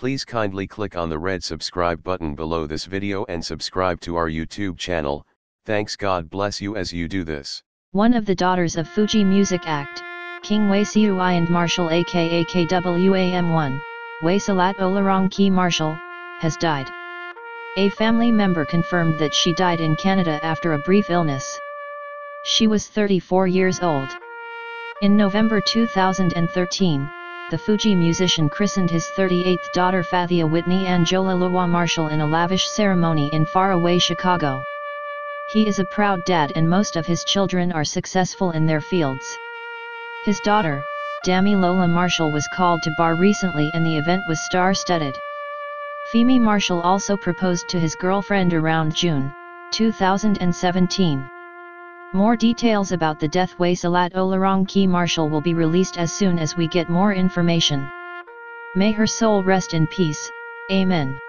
Please kindly click on the red subscribe button below this video and subscribe to our YouTube channel, thanks God bless you as you do this. One of the daughters of Fuji Music Act, King Wasiu Ayinde Marshall aka KWAM1, Wei Salat Olarong Ki Marshall, has died. A family member confirmed that she died in Canada after a brief illness. She was 34 years old. In November 2013, the Fuji musician christened his 38th daughter Fathia Whitney Angela Lawa Marshall in a lavish ceremony in faraway Chicago. He is a proud dad and most of his children are successful in their fields. His daughter, Damilola Marshall was called to bar recently and the event was star-studded. Femi Marshall also proposed to his girlfriend around June 2017. More details about the death Wei Salat Olarong Ki Marshall will be released as soon as we get more information. May her soul rest in peace, Amen.